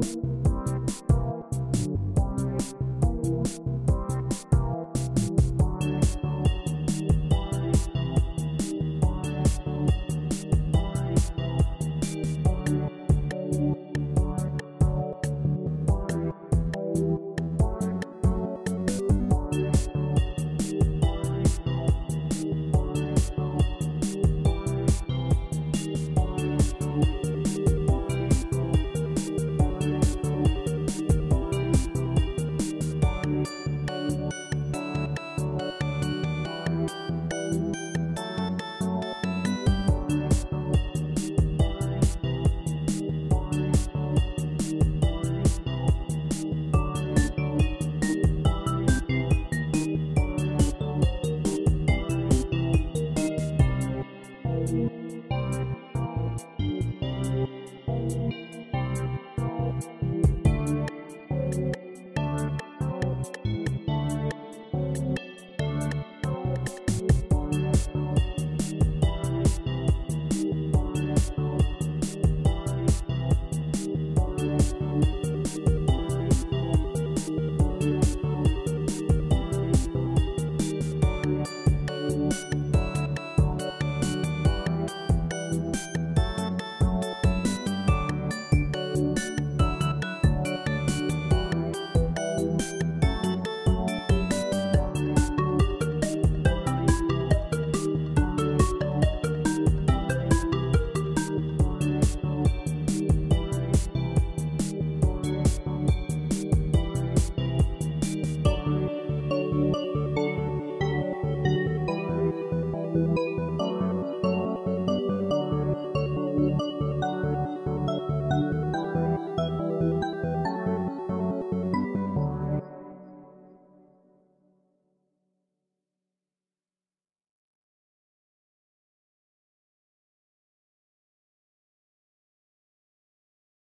you